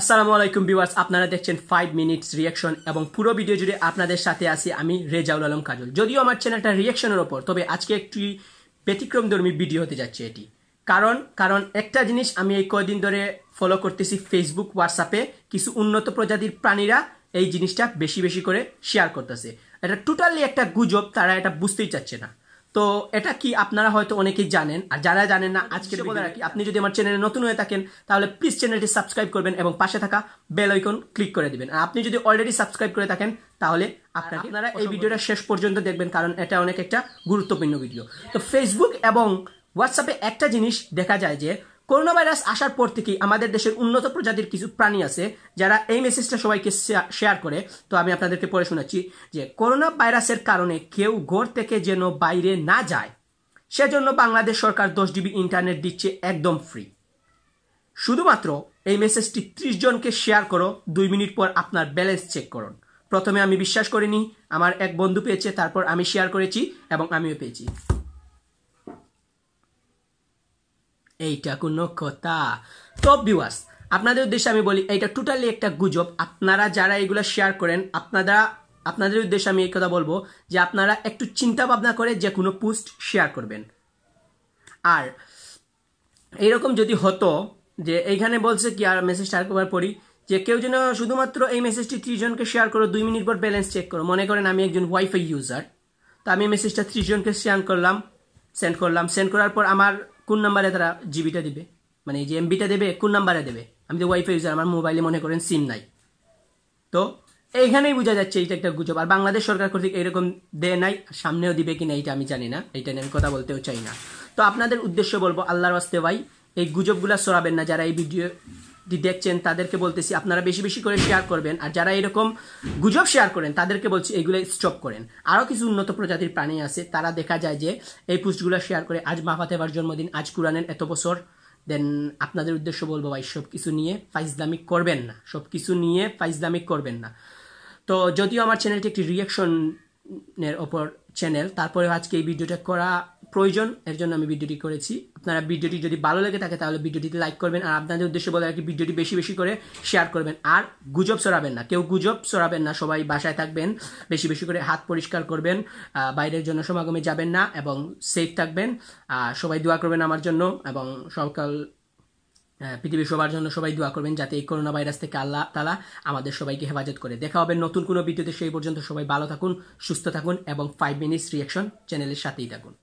আসসালামু আলাইকুম ভিউয়ার্স, আপনারা দেখছেন ফাইভ মিনিটস রিয়াকশন এবং পুরো ভিডিও জুড়ে আপনাদের সাথে আছি আমি রেজাউল আলম কাজল। যদিও আমার চ্যানেলটা রিয়াকশনের ওপর, তবে আজকে একটি ব্যতিক্রমধর্মী ভিডিও হতে যাচ্ছে এটি। কারণ কারণ একটা জিনিস আমি এই কয়দিন ধরে ফলো করতেছি ফেসবুক হোয়াটসঅ্যাপে কিছু উন্নত প্রজাতির প্রাণীরা এই জিনিসটা বেশি বেশি করে শেয়ার করতেছে। এটা টোটালি একটা গুজব, তারা এটা বুঝতেই চাচ্ছে না। তো এটা কি আপনারা হয়তো অনেকেই জানেন আর যারা জানেন না আজকে বলে রাখি। আপনি যদি আমার চ্যানেলে নতুন হয়ে থাকেন তাহলে প্লিজ চ্যানেলটি সাবস্ক্রাইব করবেন এবং পাশে থাকা বেল আইকন ক্লিক করে দিবেন। আর আপনি যদি অলরেডি সাবস্ক্রাইব করে থাকেন তাহলে আপনাকে আপনারা এই ভিডিওটা শেষ পর্যন্ত দেখবেন কারণ এটা অনেক একটা গুরুত্বপূর্ণ ভিডিও তো ফেসবুক এবং হোয়াটসঅ্যাপে একটা জিনিস দেখা যায় যে করোনা ভাইরাস আসার পর থেকেই আমাদের দেশের উন্নত প্রজাতির কিছু প্রাণী আছে যারা এই মেসেজটা সবাইকে শেয়ার করে। তো আমি আপনাদেরকে পড়ে শোনাচ্ছি যে করোনা ভাইরাসের কারণে কেউ ঘর থেকে যেন বাইরে না যায়, সেজন্য বাংলাদেশ সরকার দশ জিবি ইন্টারনেট দিচ্ছে একদম ফ্রি শুধুমাত্র এই মেসেজটি ত্রিশ জনকে শেয়ার করো, দুই মিনিট পর আপনার ব্যালেন্স চেক করুন। প্রথমে আমি বিশ্বাস করিনি, আমার এক বন্ধু পেয়েছে, তারপর আমি শেয়ার করেছি এবং আমিও পেয়েছি। এইটা কোনো কথা। তো ভিউয়ার্স আপনাদের উদ্দেশ্যে আমি বলি, এইটা টোটালি একটা গুজব। আপনারা যারা এগুলো শেয়ার করেন, আপনারা, আপনাদের উদ্দেশ্যে আমি এই কথা বলব যে আপনারা একটু চিন্তা ভাবনা করে যে কোনো পোস্ট শেয়ার করবেন। আর এইরকম যদি হতো যে এইখানে বলছে কি, আর মেসেজ শেয়ার করবার পরই যে কেউ যেন শুধুমাত্র এই মেসেজটি ত্রিশ জনকে শেয়ার করো, দুই মিনিট পর ব্যালেন্স চেক করো। মনে করেন আমি একজন ওয়াইফাই ইউজার তো আমি মেসেজটা ত্রিশ জনকে শেয়ার করলাম সেন্ড করলাম। সেন্ড করার পর আমার কোন নাম্বারে তারা জিবিটা দিবে। মানে এই যে এমবিটা দেবে কোন নাম্বারে দেবে। আমি তো ওয়াইফাই ইউজার আমার মোবাইলে মনে করেন সিম নাই। তো এইখানেই বোঝা যাচ্ছে এটা একটা গুজব। আর বাংলাদেশ সরকার কর্তৃক এরকম দেয় নাই সামনেও দিবে কিনা এটা আমি জানি না। এটা নিয়ে আমি কথা বলতেও চাই না। তো আপনাদের উদ্দেশ্য বলব, আল্লাহর আস্তে ভাই, এই গুজবগুলা সরাবেন না যারা এই ভিডিওটি দেখছেন, তাদেরকে বলতেছি, আপনারা বেশি বেশি করে শেয়ার করবেন। আর যারা এরকম গুজব শেয়ার করেন, তাদেরকে বলছি এগুলো স্টপ করেন। আরও কিছু উন্নত প্রজাতির প্রাণী আছে, তারা দেখা যায় যে এই পোস্টগুলো শেয়ার করে, আজ মাফাতেবার জন্মদিন, আজ কোরআনের এত বছর। দেন আপনাদের উদ্দেশ্য বলব, ভাই সব কিছু নিয়ে ফাইজলামিক করবেন না। সব কিছু নিয়ে ফাইজলামিক করবেন না। তো যদিও আমার চ্যানেলটি একটি রিয়াকশনের ওপর চ্যানেল তারপরে আজকে এই ভিডিওটা করা প্রয়োজন, এর জন্য আমি ভিডিওটি করেছি। আপনারা ভিডিওটি যদি ভালো লেগে থাকে, তাহলে ভিডিওটিতে লাইক করবেন আর আপনাদের উদ্দেশ্যে বলে রাখি, ভিডিওটি বেশি বেশি করে শেয়ার করবেন। আর গুজব সরাবেন না, কেউ গুজব সরাবেন না, সবাই বাসায় থাকবেন, বেশি বেশি করে হাত পরিষ্কার করবেন বাইরের জন্য সমাগমে যাবেন না এবং সেফ থাকবেন। সবাই দোয়া করবেন আমার জন্য এবং সকাল পৃথিবীর সবার জন্য সবাই দোয়া করবেন যাতে এই করোনা ভাইরাস থেকে আল্লাহ তালা আমাদের সবাইকে হেফাজত করে। দেখা হবে নতুন কোনো ভিডিওতে, সেই পর্যন্ত সবাই ভালো থাকুন, সুস্থ থাকুন এবং ফাইভ মিনিটস রিয়াকশন চ্যানেলের সাথেই থাকুন।